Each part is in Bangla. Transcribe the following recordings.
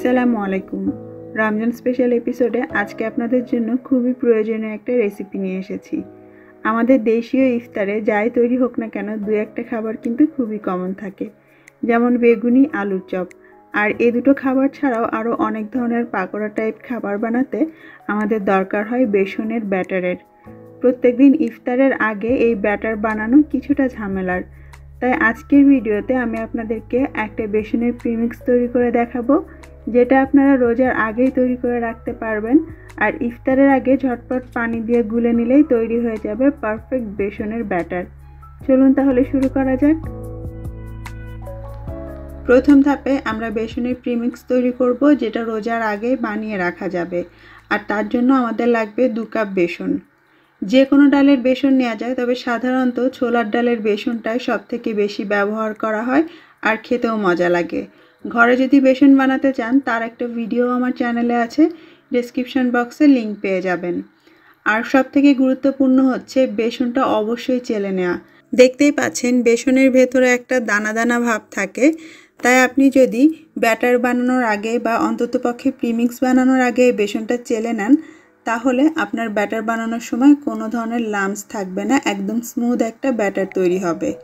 আসসালামু আলাইকুম। রমজান স্পেশাল এপিসোডে আজকে আপনাদের জন্য খুবই প্রয়োজনীয় একটা রেসিপি নিয়ে এসেছি। আমাদের দেশীয় ইফতারে যাই তৈরি হোক না কেন দু একটা খাবার কিন্তু খুবই কমন থাকে। যেমন বেগুনি, আলুর চপ। আর এই দুটো খাবার ছাড়াও আরও অনেক ধরনের পাকোড়া টাইপ খাবার বানাতে আমাদের দরকার হয় বেসনের ব্যাটারের প্রত্যেকদিন ইফতারের আগে এই ব্যাটার বানানো কিছুটা ঝামেলার। তাই আজকের ভিডিওতে আমি আপনাদেরকে একটা বেসনের প্রিমিক্স তৈরি করে দেখাবো, যেটা আপনারা রোজার আগেই তৈরি করে রাখতে পারবেন। আর ইফতারের আগে ঝটপট পানি দিয়ে গুলে নিলেই তৈরি হয়ে যাবে পারফেক্ট বেসনের ব্যাটার। চলুন তাহলে শুরু করা যাক। প্রথম ধাপে আমরা বেসনের প্রিমিক্স তৈরি করব, যেটা রোজার আগে বানিয়ে রাখা যাবে। আর তার জন্য আমাদের লাগবে দু কাপ বেসন। যে কোনো ডালের বেসন নেওয়া যায়, তবে সাধারণত ছোলার ডালের বেসনটাই সব থেকে বেশি ব্যবহার করা হয় আর খেতেও মজা লাগে। ঘরে যদি বেসন বানাতে চান, তার একটা ভিডিও আমার চ্যানেলে আছে ডিসক্রিপশন বক্সে লিঙ্ক পেয়ে যাবেন। আর সব থেকে গুরুত্বপূর্ণ হচ্ছে, বেসনটা অবশ্যই চেলে নেওয়া। দেখতেই পাচ্ছেন, বেসনের ভেতরে একটা দানা দানা ভাব থাকে, তাই আপনি যদি ব্যাটার বানানোর আগে বা অন্ততপক্ষে প্রিমিক্স বানানোর আগে বেসনটা চেলে নেন তাহলে আপনার ব্যাটার বানানোর সময় কোনো ধরনের লামস থাকবে না, একদম স্মুথ একটা ব্যাটার তৈরি হবে।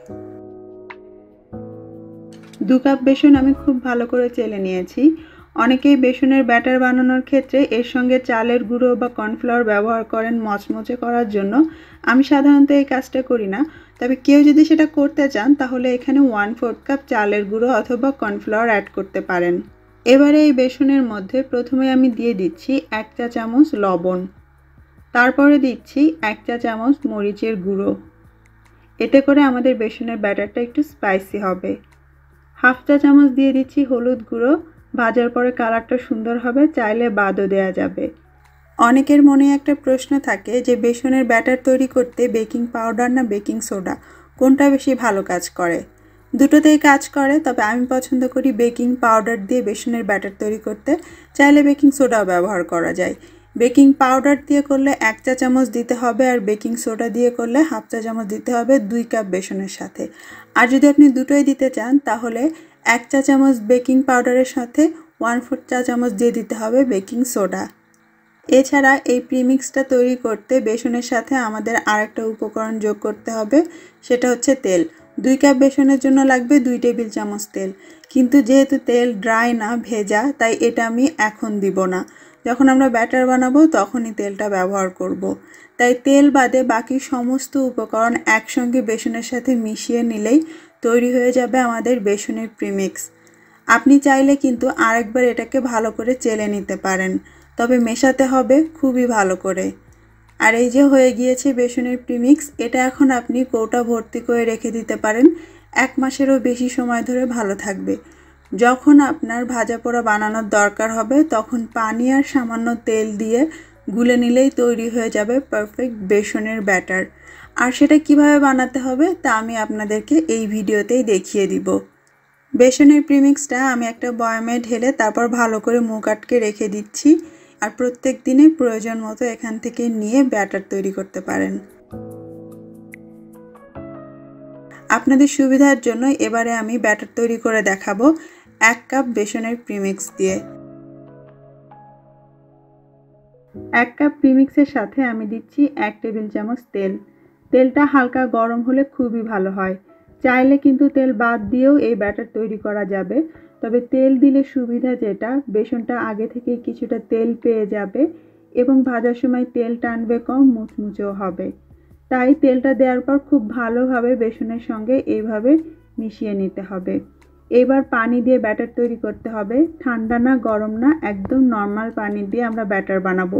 দু কাপ বেসন আমি খুব ভালো করে চেলে নিয়েছি। অনেকেই বেসনের ব্যাটার বানানোর ক্ষেত্রে এর সঙ্গে চালের গুঁড়ো বা কর্নফ্লাওয়ার ব্যবহার করেন মচমচে করার জন্য। আমি সাধারণত এই কাজটা করি না। তবে কেউ যদি সেটা করতে চান, তাহলে এখানে ওয়ান ফোর্থ কাপ চালের গুঁড়ো অথবা কর্নফ্লাওয়ার অ্যাড করতে পারেন। এবারে এই বেসনের মধ্যে প্রথমে আমি দিয়ে দিচ্ছি এক চা চামচ লবণ। তারপরে দিচ্ছি এক চা চামচ মরিচের গুঁড়ো। এতে করে আমাদের বেসনের ব্যাটারটা একটু স্পাইসি হবে। হাফ চা চামচ দিয়ে দিচ্ছি হলুদ গুঁড়ো। ভাজার পরে কালারটা সুন্দর হবে, চাইলে বাদও দেওয়া যাবে। অনেকের মনে একটা প্রশ্ন থাকে যে, বেসনের ব্যাটার তৈরি করতে বেকিং পাউডার না বেকিং সোডা? কোনটা বেশি ভালো কাজ করে? দুটোতেই কাজ করে, তবে আমি পছন্দ করি বেকিং পাউডার দিয়ে বেসনের ব্যাটার তৈরি করতে। চাইলে বেকিং সোডাও ব্যবহার করা যায়। বেকিং পাউডার দিয়ে করলে এক চা চামচ দিতে হবে আর বেকিং সোডা দিয়ে করলে হাফ চা চামচ দিতে হবে দুই কাপ বেসনের সাথে। আর যদি আপনি দুটোই দিতে চান, তাহলে এক চা চামচ বেকিং পাউডারের সাথে ওয়ান ফোর চা চামচ দিয়ে দিতে হবে বেকিং সোডা। এছাড়া এই প্রিমিক্সটা তৈরি করতে বেসনের সাথে আমাদের আরেকটা উপকরণ যোগ করতে হবে, সেটা হচ্ছে তেল। দুই কাপ বেসনের জন্য লাগবে দুই টেবিল চামচ তেল। কিন্তু যেহেতু তেল ড্রাই না, ভেজা, তাই এটা আমি এখন দিব না। যখন আমরা ব্যাটার বানাবো, তখনই তেলটা ব্যবহার করব। তাই তেল বাদে বাকি সমস্ত উপকরণ একসঙ্গে বেসনের সাথে মিশিয়ে নিলেই তৈরি হয়ে যাবে আমাদের বেসনের প্রিমিক্স আপনি চাইলে কিন্তু আরেকবার এটাকে ভালো করে চেলে নিতে পারেন। তবে মেশাতে হবে খুবই ভালো করে। আর এই যে হয়ে গিয়েছে বেসনের প্রিমিক্স এটা এখন আপনি কৌটা ভর্তি করে রেখে দিতে পারেন। এক মাসেরও বেশি সময় ধরে ভালো থাকবে। যখন আপনার ভাজা পোড়া বানানোর দরকার হবে, তখন পানি আর সামান্য তেল দিয়ে গুলে নিলেই তৈরি হয়ে যাবে পারফেক্ট বেসনের ব্যাটার। আর সেটা কীভাবে বানাতে হবে, তা আমি আপনাদেরকে এই ভিডিওতেই দেখিয়ে দিব। বেসনের প্রিমিক্সটা আমি একটা বয়ামে ঢেলে তারপর ভালো করে মুখ আটকে রেখে দিচ্ছি। আর প্রত্যেক দিনে প্রয়োজন মতো এখান থেকে নিয়ে ব্যাটার তৈরি করতে পারেন। আপনাদের সুবিধার জন্য এবারে আমি ব্যাটার তৈরি করে দেখাবো এক কাপ বেসনের প্রিমিক্স দিয়ে। এক কাপ প্রিমিক্সের সাথে আমি দিচ্ছি এক টেবিল চামচ তেল। তেলটা হালকা গরম হলে খুবই ভালো হয়। চাইলে কিন্তু তেল বাদ দিয়েও এই ব্যাটার তৈরি করা যাবে। তবে তেল দিলে সুবিধা যেটা, বেসনটা আগে থেকে কিছুটা তেল পেয়ে যাবে এবং ভাজার সময় তেল টানবে কম, মুচমুচেও হবে। তাই তেলটা দেওয়ার পর খুব ভালোভাবে বেসনের সঙ্গে এইভাবে মিশিয়ে নিতে হবে। এবার পানি দিয়ে ব্যাটার তৈরি করতে হবে। ঠান্ডা না, গরম না, একদম নর্মাল পানি দিয়ে আমরা ব্যাটার বানাবো।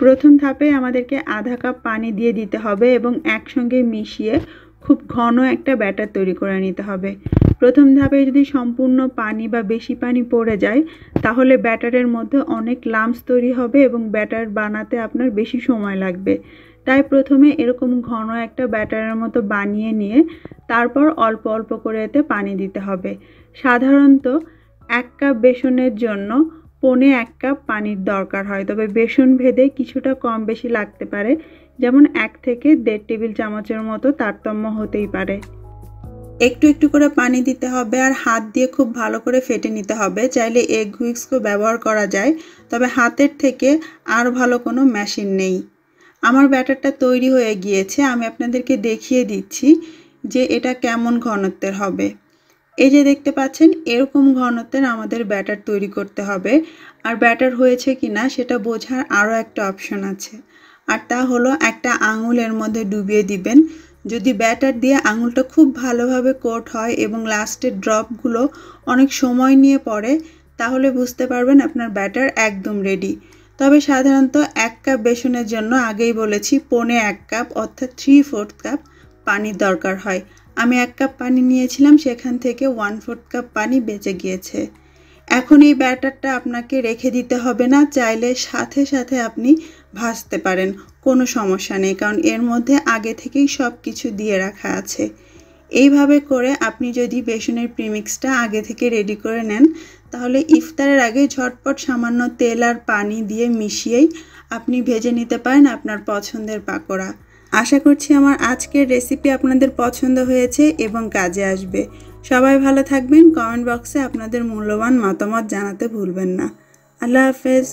প্রথম ধাপে আমাদেরকে আধা কাপ পানি দিয়ে দিতে হবে এবং একসঙ্গে মিশিয়ে খুব ঘন একটা ব্যাটার তৈরি করে নিতে হবে। প্রথম ধাপে যদি সম্পূর্ণ পানি বা বেশি পানি পড়ে যায়, তাহলে ব্যাটারের মধ্যে অনেক লামস তৈরি হবে এবং ব্যাটার বানাতে আপনার বেশি সময় লাগবে। তাই প্রথমে এরকম ঘন একটা ব্যাটারের মতো বানিয়ে নিয়ে তারপর অল্প অল্প করে এতে পানি দিতে হবে। সাধারণত এক কাপ বেসনের জন্য পনে এক কাপ পানির দরকার হয়, তবে বেসন ভেদে কিছুটা কম বেশি লাগতে পারে, যেমন এক থেকে দেড় টেবিল চামচের মতো তারতম্য হতেই পারে। একটু একটু করে পানি দিতে হবে আর হাত দিয়ে খুব ভালো করে ফেটে নিতে হবে। চাইলে এগ হুইক্সকেও ব্যবহার করা যায়, তবে হাতের থেকে আর ভালো কোনো মেশিন নেই। আমার ব্যাটারটা তৈরি হয়ে গিয়েছে, আমি আপনাদেরকে দেখিয়ে দিচ্ছি যে এটা কেমন ঘনত্বের হবে। এই যে দেখতে পাচ্ছেন, এরকম ঘনত্বের আমাদের ব্যাটার তৈরি করতে হবে। আর ব্যাটার হয়েছে কি না সেটা বোঝার আরও একটা অপশন আছে। আর তা হলো একটা আঙুলের মধ্যে ডুবিয়ে দিবেন যদি ব্যাটার দিয়ে আঙুলটা খুব ভালোভাবে কোট হয় এবং লাস্টের ড্রপগুলো অনেক সময় নিয়ে পড়ে, তাহলে বুঝতে পারবেন আপনার ব্যাটার একদম রেডি। তবে সাধারণত এক কাপ বেসনের জন্য আগেই বলেছি, পনে এক কাপ অর্থাৎ থ্রি ফোর্থ কাপ পানির দরকার হয়। আমি এক কাপ পানি নিয়েছিলাম, সেখান থেকে ওয়ান ফোর্থ কাপ পানি বেঁচে গিয়েছে। এখন এই ব্যাটারটা আপনাকে রেখে দিতে হবে না, চাইলে সাথে সাথে আপনি ভাজতে পারেন, কোনো সমস্যা নেই, কারণ এর মধ্যে আগে থেকেই সব কিছু দিয়ে রাখা আছে। এইভাবে করে আপনি যদি বেসনের প্রিমিক্সটা আগে থেকে রেডি করে নেন, তাহলে ইফতারের আগে ঝটপট সামান্য তেল আর পানি দিয়ে মিশিয়েই আপনি ভেজে নিতে পারেন আপনার পছন্দের পাকোড়া। আশা করছি আমার আজকের রেসিপি আপনাদের পছন্দ হয়েছে এবং কাজে আসবে। সবাই ভালো থাকবেন। কমেন্ট বক্সে আপনাদের মূল্যবান মতামত জানাতে ভুলবেন না। আল্লাহ হাফেজ।